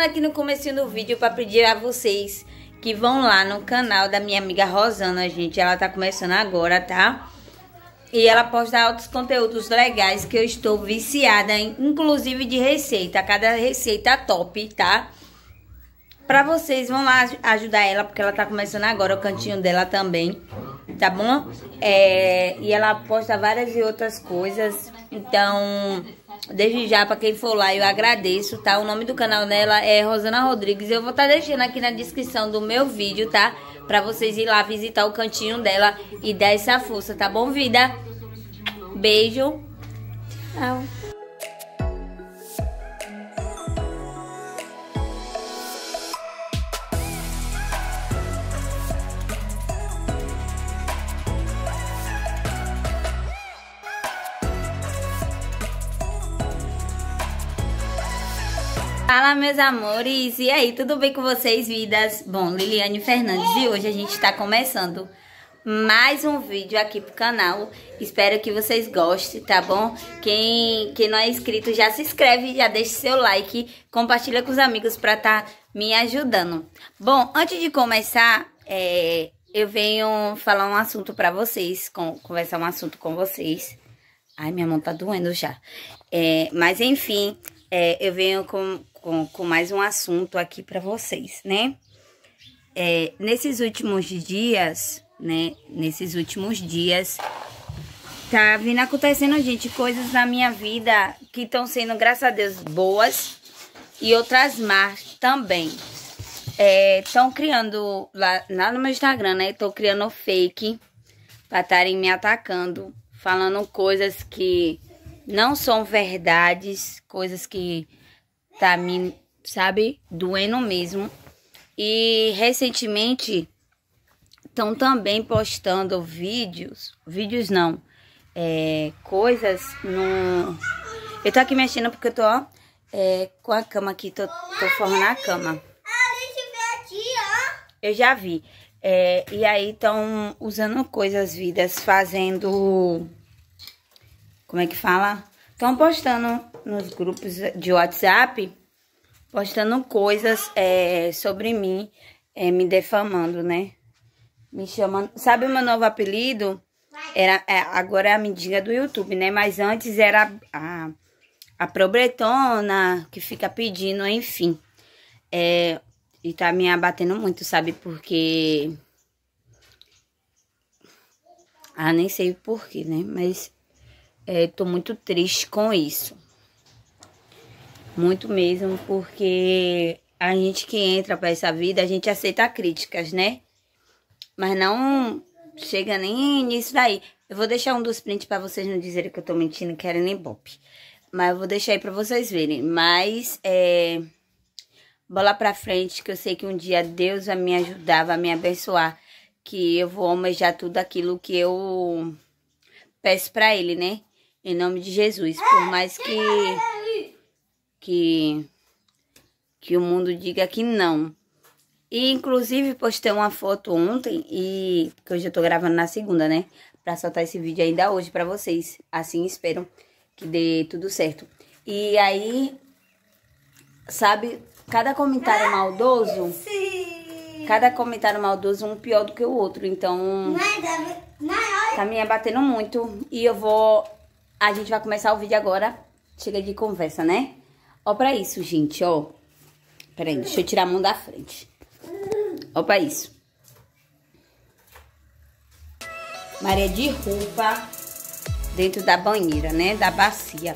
aqui no começo do vídeo para pedir a vocês que vão lá no canal da minha amiga Rosana, gente. Ela tá começando agora, tá? E ela posta outros conteúdos legais que eu estou viciada, em, inclusive de receita. Cada receita top, tá? Pra vocês, vão lá ajudar ela, porque ela tá começando agora o cantinho dela também, tá bom? É, e ela posta várias e outras coisas, então, desde já, pra quem for lá, eu agradeço, tá? O nome do canal dela é Rosana Rodrigues, eu vou estar tá deixando aqui na descrição do meu vídeo, tá? Pra vocês ir lá visitar o cantinho dela e dar essa força, tá bom, vida? Beijo. Tchau. Fala, meus amores! E aí, tudo bem com vocês, vidas? Bom, Liliane Fernandes e hoje a gente tá começando mais um vídeo aqui pro canal. Espero que vocês gostem, tá bom? Quem, quem não é inscrito já se inscreve, já deixa seu like, compartilha com os amigos pra tá me ajudando. Bom, antes de começar, é, eu venho falar um assunto pra vocês, com, conversar um assunto com vocês. Ai, minha mão tá doendo já. É, mas enfim, é, eu venho com, com, com mais um assunto aqui para vocês, né? É, nesses últimos dias, né? Nesses últimos dias, tá vindo acontecendo, gente, coisas na minha vida que estão sendo, graças a Deus, boas e outras más também. Estão é, criando lá, lá no meu Instagram, né? Tô criando fake para estarem me atacando, falando coisas que não são verdades, coisas que tá me, sabe, doendo mesmo. E recentemente estão também postando vídeos, vídeos não, é, coisas no... Eu tô aqui mexendo porque eu tô, ó, é, com a cama aqui, tô, tô formando a cama. Eu já vi. É, e aí estão usando coisas vidas, fazendo como é que fala? Estão postando nos grupos de WhatsApp, postando coisas é, sobre mim, é, me defamando, né? Me chamando. Sabe o meu novo apelido? Era, é, agora é a mendiga do YouTube, né? Mas antes era a, a probretona que fica pedindo, enfim. É, e tá me abatendo muito, sabe? Porque. Ah, nem sei porquê, né? Mas é, tô muito triste com isso. Muito mesmo, porque a gente que entra para essa vida, a gente aceita críticas, né? Mas não chega nem nisso daí. Eu vou deixar um dos prints para vocês não dizerem que eu tô mentindo, que era nem bop. Mas eu vou deixar aí para vocês verem. Mas, é... Bola pra frente, que eu sei que um dia Deus vai me ajudar, vai me abençoar. Que eu vou almejar tudo aquilo que eu peço para Ele, né? Em nome de Jesus. Por mais que, que, que o mundo diga que não. E, inclusive, postei uma foto ontem e... Que hoje eu tô gravando na segunda, né? Pra soltar esse vídeo ainda hoje pra vocês. Assim, espero que dê tudo certo. E aí, sabe, cada comentário maldoso... Cada comentário maldoso, um pior do que o outro. Então, tá me abatendo muito. E eu vou a gente vai começar o vídeo agora. Chega de conversa, né? Ó pra isso, gente, ó. Peraí, deixa eu tirar a mão da frente. Ó pra isso. Maria de roupa dentro da banheira, né? Da bacia.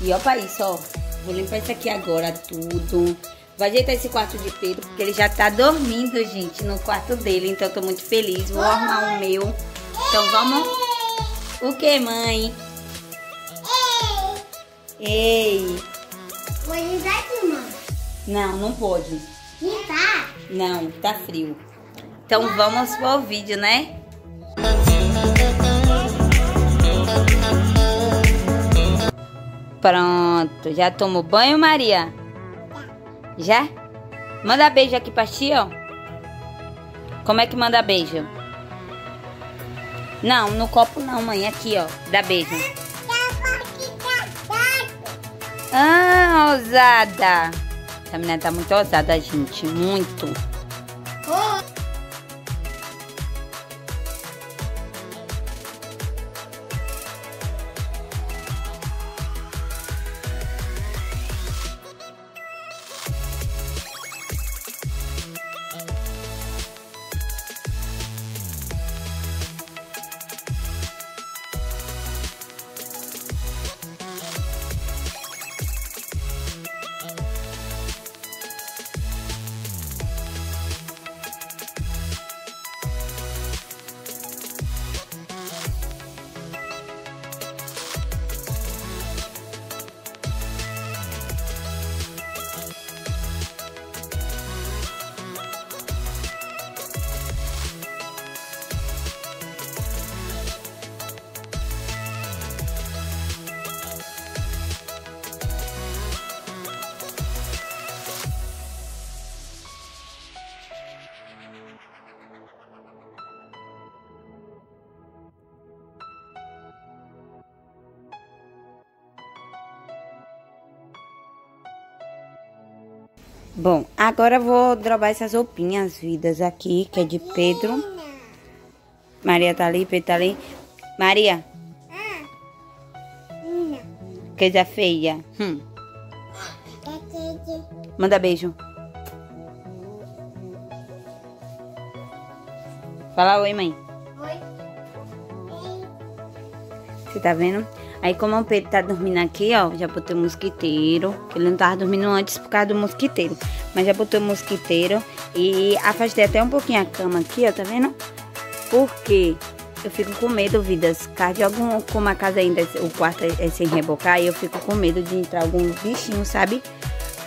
E ó pra isso, ó. Vou limpar isso aqui agora, tudo. Vou ajeitar esse quarto de Pedro, porque ele já tá dormindo, gente, no quarto dele. Então eu tô muito feliz. Vou arrumar o meu. Então vamos... O que, mãe? Ei! Pode entrar aqui, mãe? Não, não pode. tá? Não, tá frio. Então vamos pro vídeo, né? Pronto, já tomou banho, Maria? Já? Manda beijo aqui pra tia, ó. Como é que manda beijo? Não, no copo não, mãe. Aqui, ó. Dá beijo. Ah, ousada. Essa menina tá muito ousada, gente. Muito. Bom, agora eu vou drobar essas roupinhas vidas aqui, que é de Pedro. Maria tá ali, Pedro tá ali. Maria. Coisa feia. Hum. Manda beijo. Fala oi, mãe. Oi. Você tá vendo? Aí como o Pedro tá dormindo aqui, ó, já botei o mosquiteiro. Ele não tava dormindo antes por causa do mosquiteiro. Mas já botei o mosquiteiro e afastei até um pouquinho a cama aqui, ó, tá vendo? Porque eu fico com medo, vidas, caso algum, como a casa ainda, o quarto é sem rebocar, eu fico com medo de entrar algum bichinho, sabe?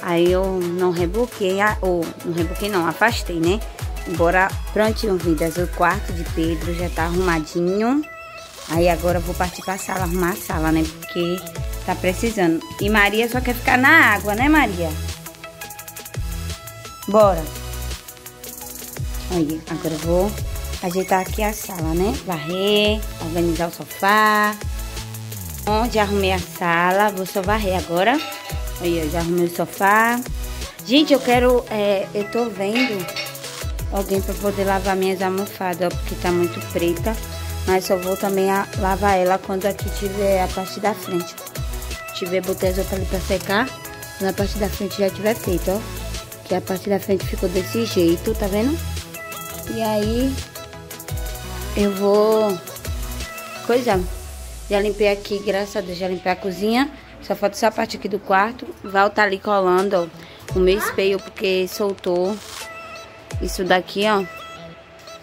Aí eu não reboquei, ou não reboquei não, afastei, né? Embora prontinho, vidas, o quarto de Pedro já tá arrumadinho. Aí agora eu vou partir pra sala, arrumar a sala, né? Porque tá precisando. E Maria só quer ficar na água, né, Maria? Bora. Olha, agora eu vou ajeitar aqui a sala, né? Varrer, organizar o sofá. Bom, já arrumei a sala, vou só varrer agora. Olha, já arrumei o sofá. Gente, eu quero, é, eu tô vendo alguém pra poder lavar minhas almofadas, ó, porque tá muito preta. Mas só vou também a- lavar ela quando aqui tiver a parte da frente. Tiver, botei as roupas ali pra secar. Quando a parte da frente já tiver feita, ó. Que a parte da frente ficou desse jeito, tá vendo? E aí, eu vou... Coisa, já limpei aqui, graças a Deus, já limpei a cozinha. Só falta essa parte aqui do quarto. Val tá ali colando, ó, o meu espelho, porque soltou isso daqui, ó.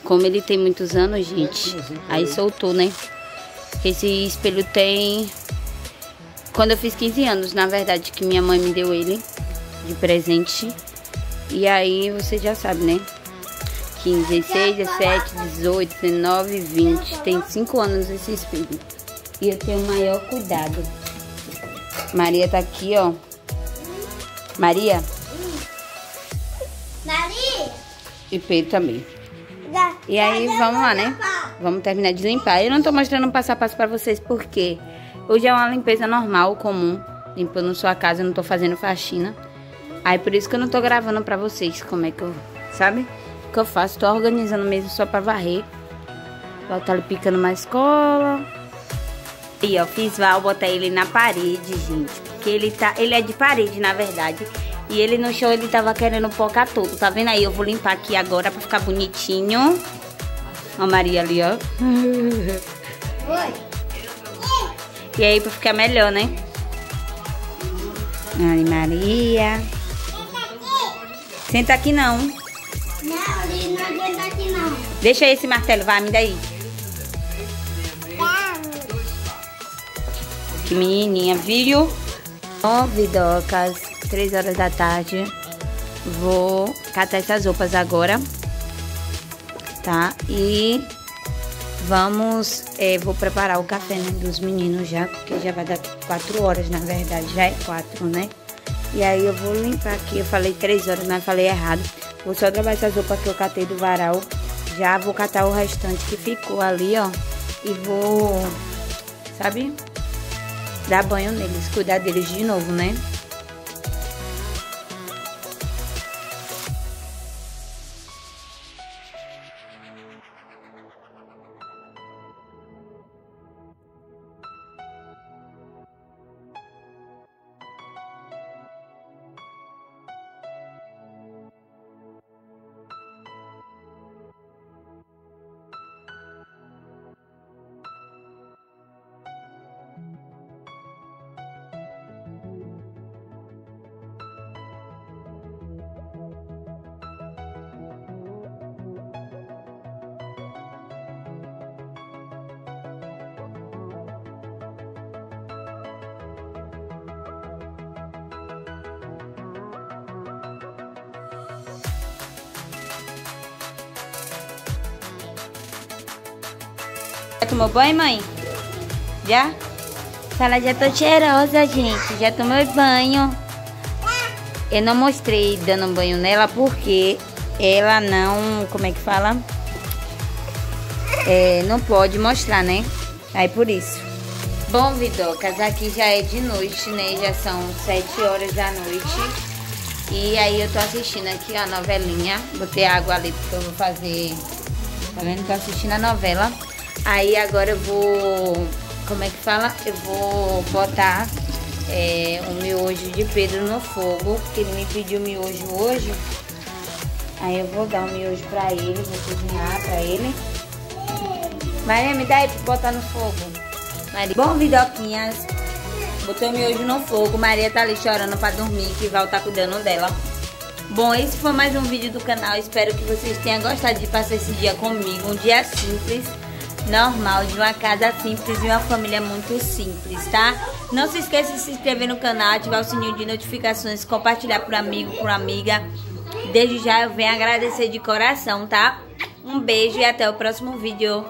Como ele tem muitos anos, gente, aí soltou, né? Esse espelho tem... Quando eu fiz 15 anos, na verdade, que minha mãe me deu ele de presente. E aí, você já sabe, né? 15, 16, 17, 18, 19, 20. Tem 5 anos esse espelho. E eu tenho o maior cuidado. Maria tá aqui, ó. Maria Maria. e Pedro também. E aí, vamos lá, né? Vamos terminar de limpar. Eu não tô mostrando um passo a passo pra vocês, porque hoje é uma limpeza normal, comum. Limpando sua casa, eu não tô fazendo faxina. Aí, por isso que eu não tô gravando pra vocês como é que eu... Sabe? O que eu faço? Tô organizando mesmo só pra varrer. Val tá ali picando uma escola. E ó, fiz Val botar ele na parede, gente. Porque ele tá... Ele é de parede, na verdade. E ele no show, ele tava querendo pocar tudo. Tá vendo aí? Eu vou limpar aqui agora pra ficar bonitinho. Ó a Maria ali, ó. Oi. E aí pra ficar melhor, né? Ai, Maria. Senta aqui não. Não, ele não aguenta aqui não. Deixa esse martelo, vai, me daí. Que menininha, viu? Ó, vidocas, três horas da tarde. Vou catar essas roupas agora. Tá? E vamos... é, vou preparar o café né, dos meninos já, porque já vai dar quatro horas, na verdade. Já é quatro, né? E aí eu vou limpar aqui. Eu falei três horas, mas falei errado. Vou só gravar essas roupas que eu catei do varal. Já vou catar o restante que ficou ali, ó. E vou, sabe? Dar banho neles, cuidar deles de novo, né? Já tomou banho, mãe? Já? Ela já tá cheirosa, gente. Já tomou banho. Eu não mostrei dando banho nela porque ela não... Como é que fala? É, não pode mostrar, né? Aí por isso. Bom, Vidocas, aqui já é de noite, né? Já são 7 horas da noite. E aí eu tô assistindo aqui a novelinha. Botei água ali porque eu vou fazer... Tá vendo? Tô assistindo a novela. Aí agora eu vou... Como é que fala? Eu vou botar é, o miojo de Pedro no fogo. Porque ele me pediu miojo hoje. Aí eu vou dar o miojo pra ele. Vou cozinhar pra ele. Maria, me dá aí pra botar no fogo. Maria. Bom, vidoquinhas. Botei o miojo no fogo. Maria tá ali chorando pra dormir, que Val tá cuidando dela. Bom, esse foi mais um vídeo do canal. Espero que vocês tenham gostado de passar esse dia comigo. Um dia simples, normal, de uma casa simples e uma família muito simples, tá? Não se esqueça de se inscrever no canal, ativar o sininho de notificações, compartilhar por amigo, por amiga. Desde já eu venho agradecer de coração, tá? Um beijo e até o próximo vídeo.